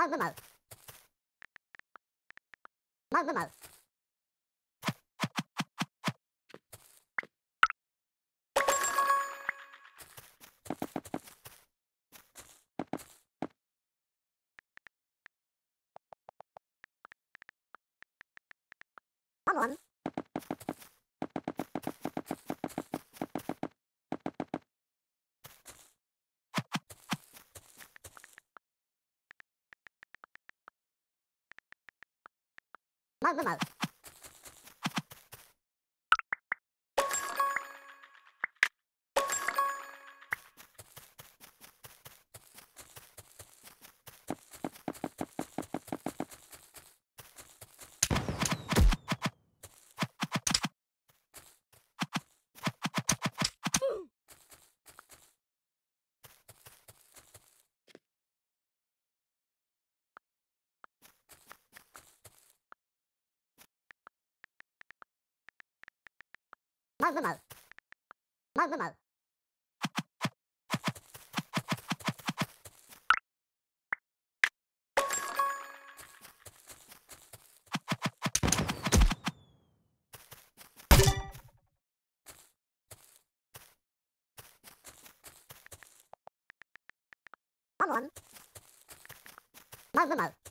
まウマウマウマウマウ那咋了まぐまう。まぐまう。Come on. Mouth to mouth.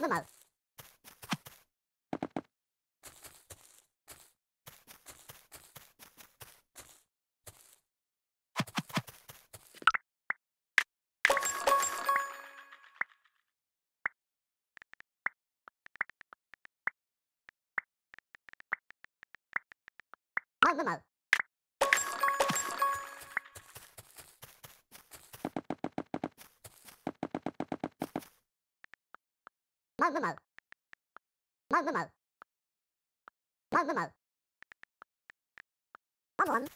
với mợ với mợ Mal, mal, mal. Mal, mal, mal. Mal, mal, mal. Mal one.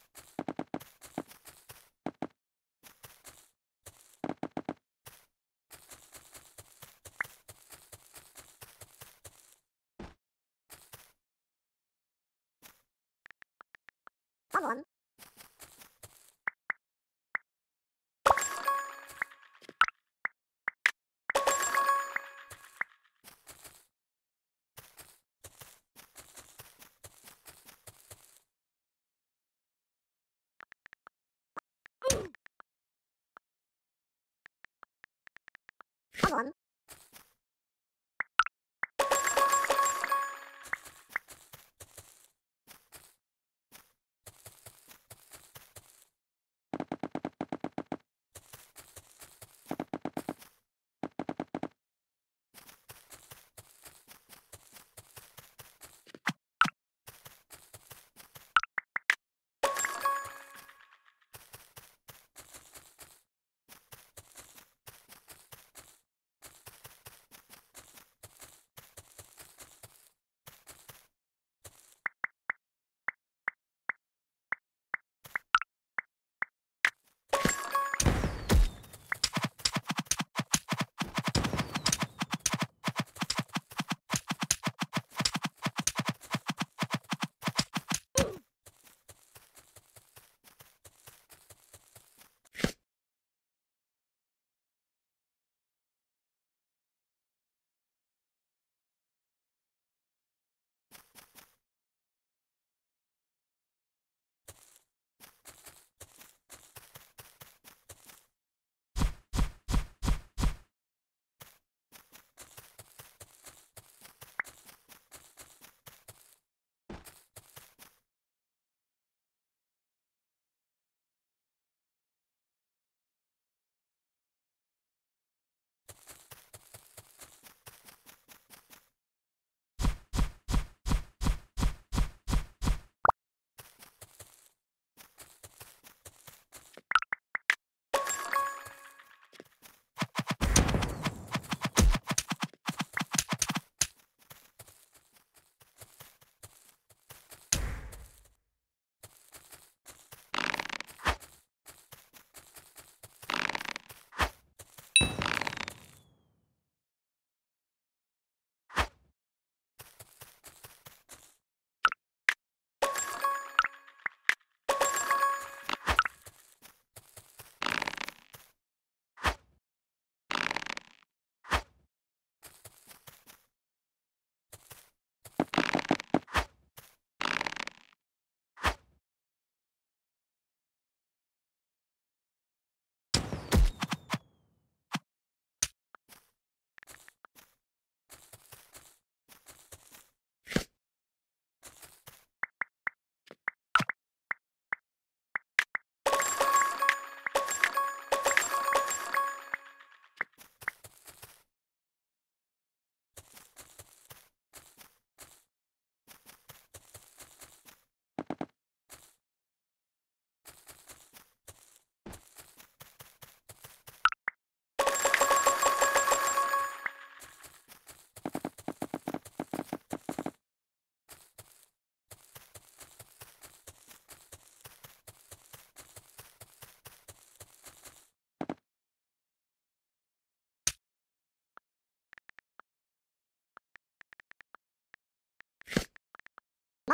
Mal one. one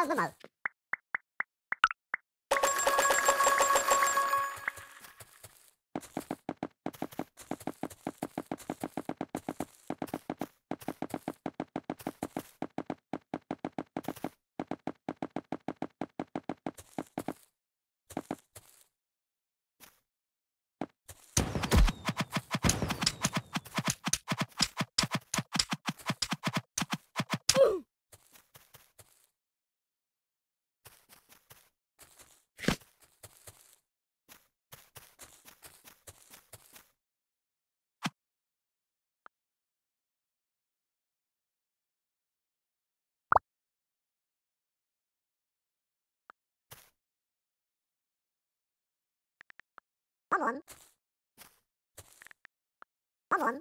más mal! One Problem.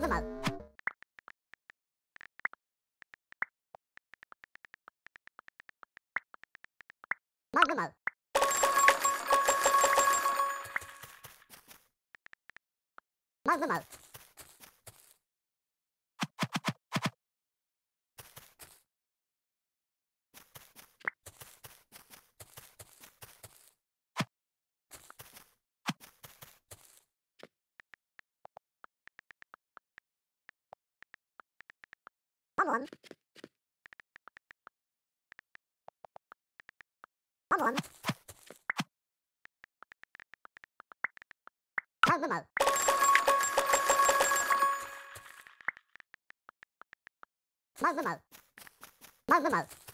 ずまう。マグマウマグマウむまう。まずまう。まず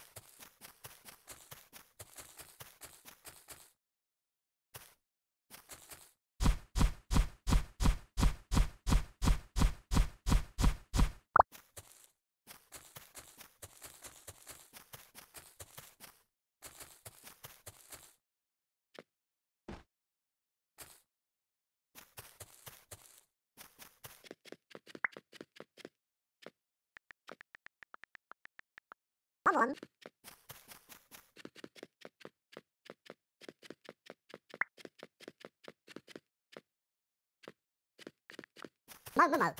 慢慢慢。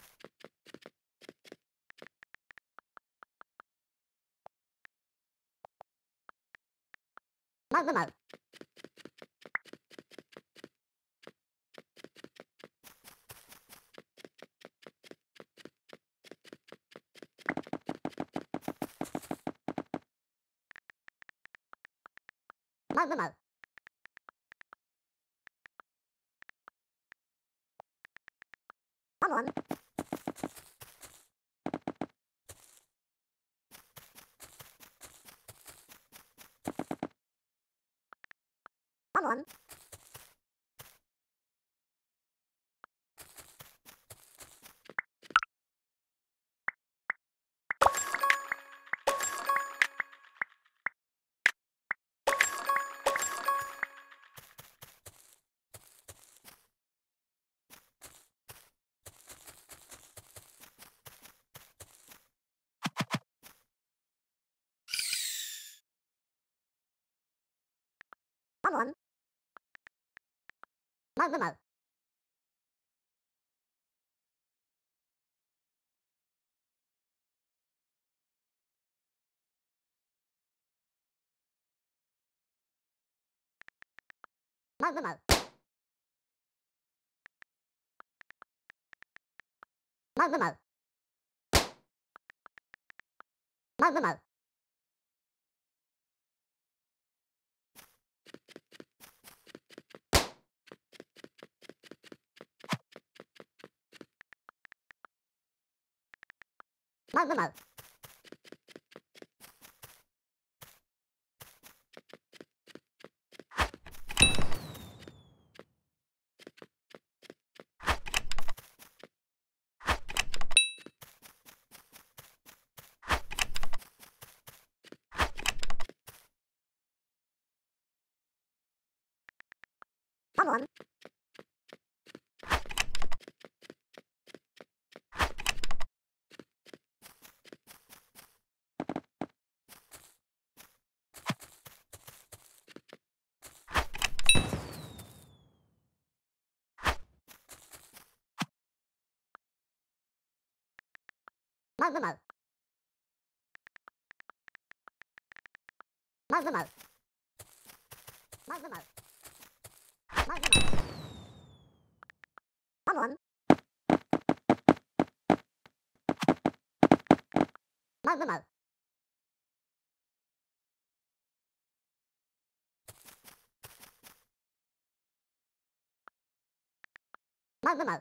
Come on. Tamam. Mal mı mal? Mal mı mal? Mal mı mal? Mal mı mal? パグマ mơ mơ mơ mơ mơ mơ mơ mơ mơ mơ mơ mơ mơ mơ mơ mơ mơ mơ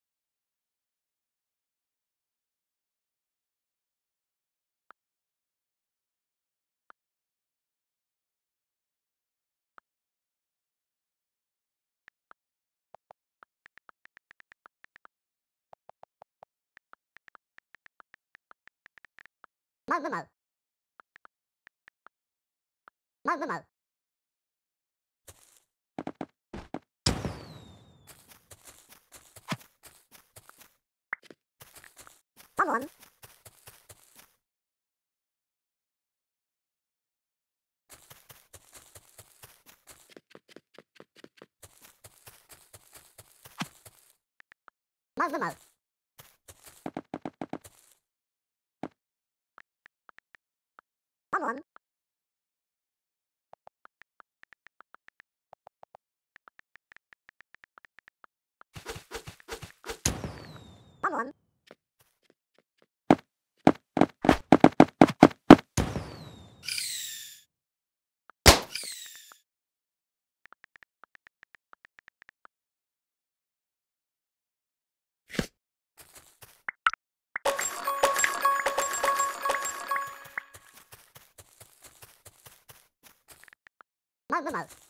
Mal, mal, mal. Mal, Come on. mal, mal. around the mouth.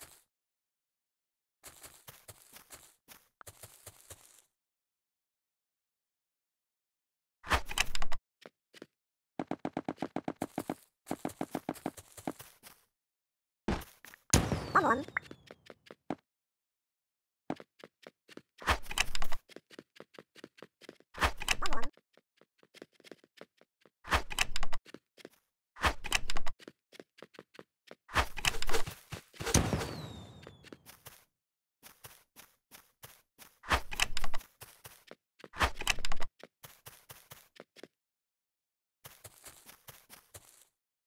Come